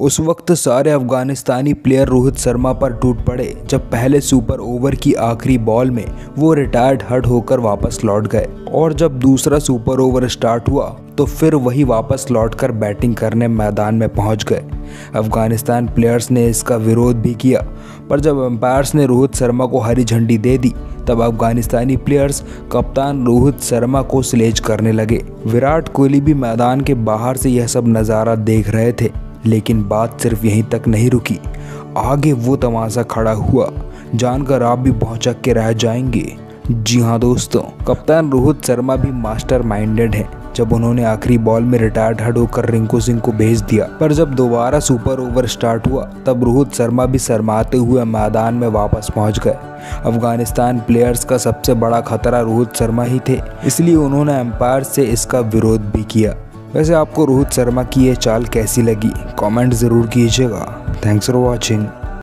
उस वक्त सारे अफगानिस्तानी प्लेयर रोहित शर्मा पर टूट पड़े, जब पहले सुपर ओवर की आखिरी बॉल में वो रिटायर्ड हट होकर वापस लौट गए। और जब दूसरा सुपर ओवर स्टार्ट हुआ तो फिर वही वापस लौटकर बैटिंग करने मैदान में पहुँच गए। अफ़गानिस्तान प्लेयर्स ने इसका विरोध भी किया, पर जब एम्पायर्स ने रोहित शर्मा को हरी झंडी दे दी, तब अफगानिस्तानी प्लेयर्स कप्तान रोहित शर्मा को स्लेज करने लगे। विराट कोहली भी मैदान के बाहर से यह सब नज़ारा देख रहे थे। लेकिन बात सिर्फ़ यहीं तक नहीं रुकी। आगे वो तमाशा खड़ा हुआ, जानकर आप भी पहुंचक के रह जाएँगे। जी हाँ दोस्तों, कप्तान रोहित शर्मा भी मास्टर माइंडेड है। जब उन्होंने आखिरी बॉल में रिटायर्ड हड होकर रिंकू सिंह को भेज दिया, पर जब दोबारा सुपर ओवर स्टार्ट हुआ, तब रोहित शर्मा भी शर्माते हुए मैदान में वापस पहुँच गए। अफ़गानिस्तान प्लेयर्स का सबसे बड़ा खतरा रोहित शर्मा ही थे, इसलिए उन्होंने एम्पायर से इसका विरोध भी किया। वैसे आपको रोहित शर्मा की ये चाल कैसी लगी? कमेंट ज़रूर कीजिएगा। Thanks for watching